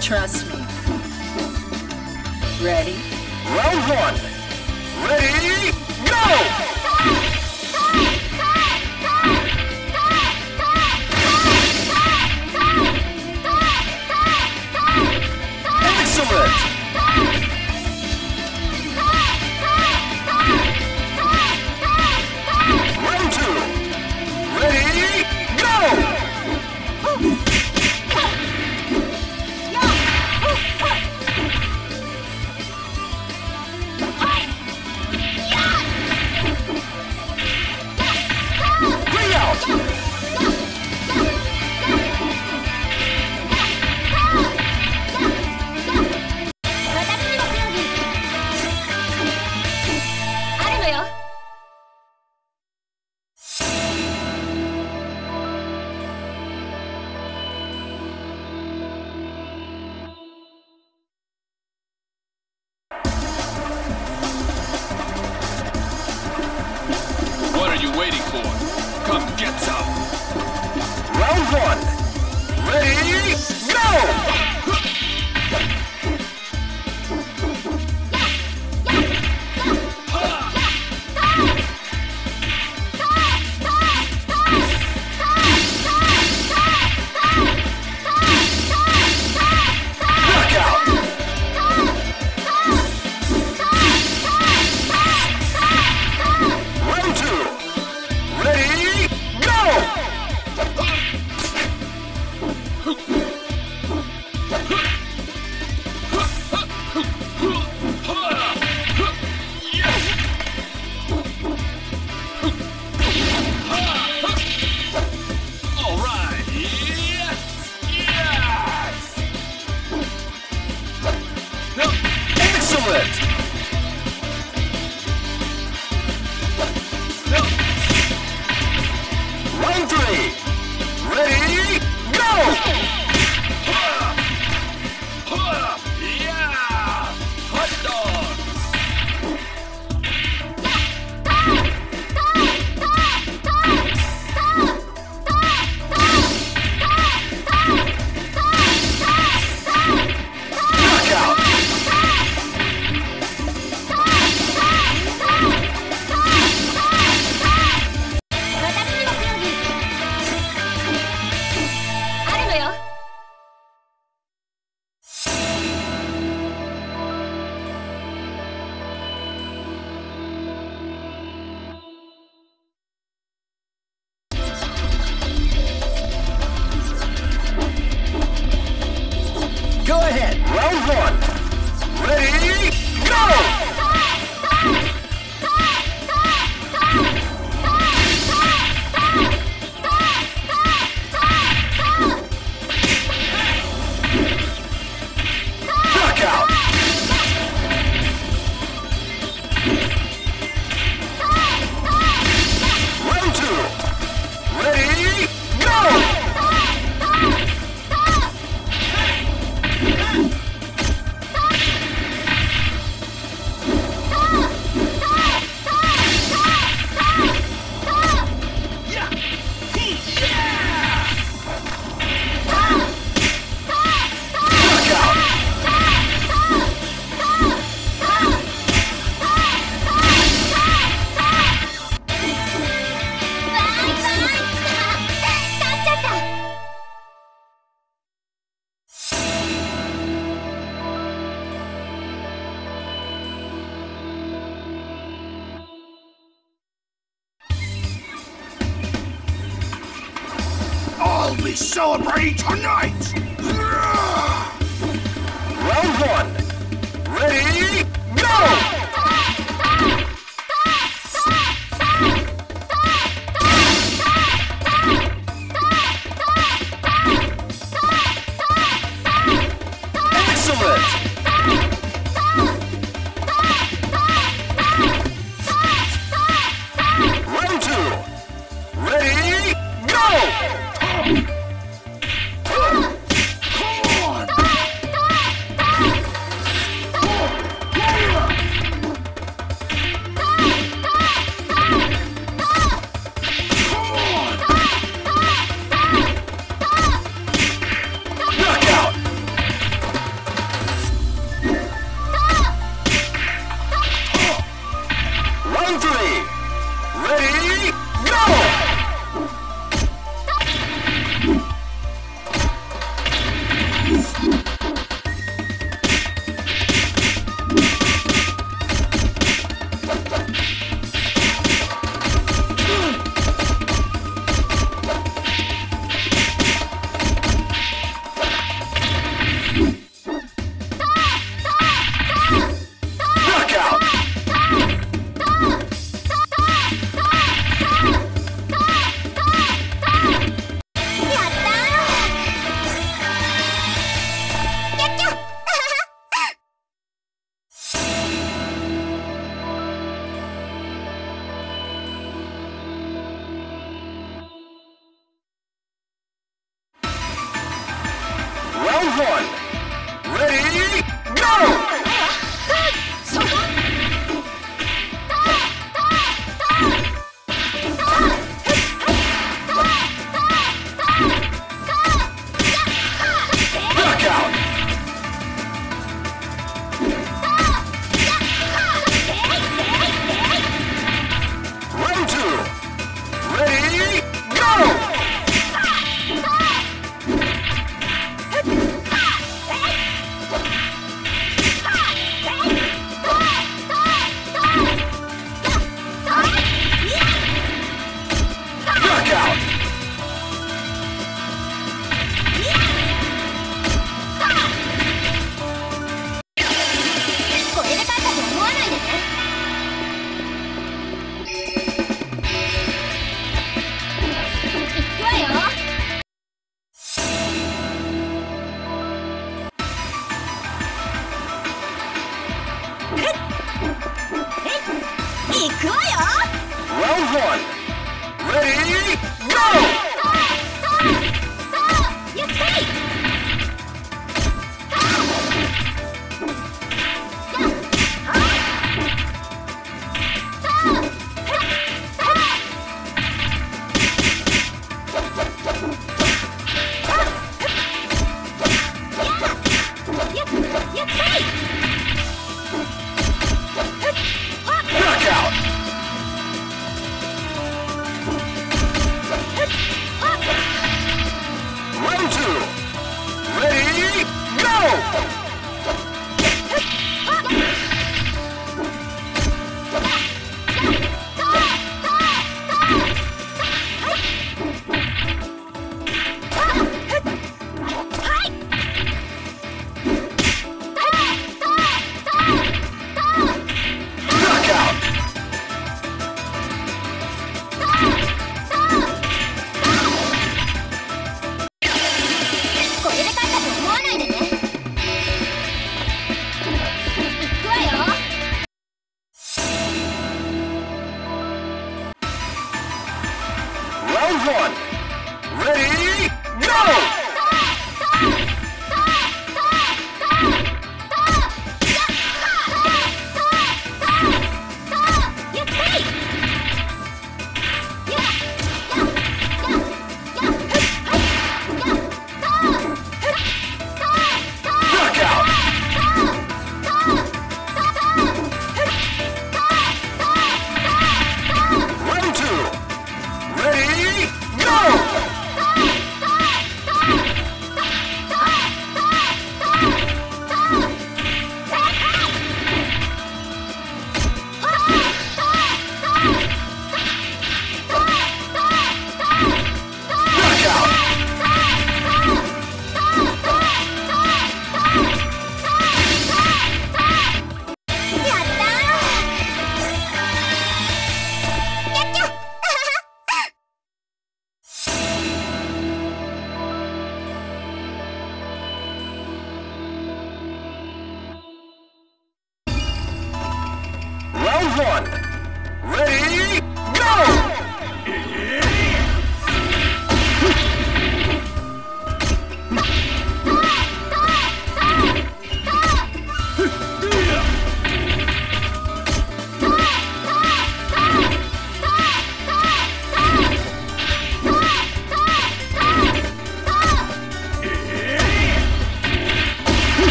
trust me. Ready? Round one. Ready, go! Really celebrating tonight! Round one. Ready, go!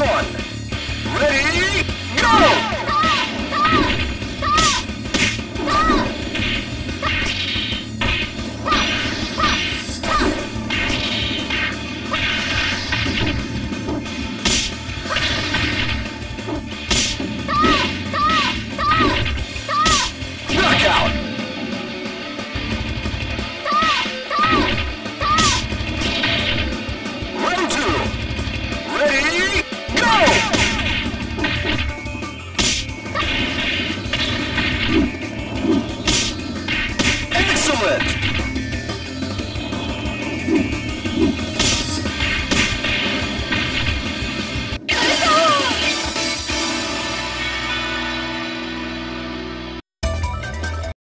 one. Ready, go!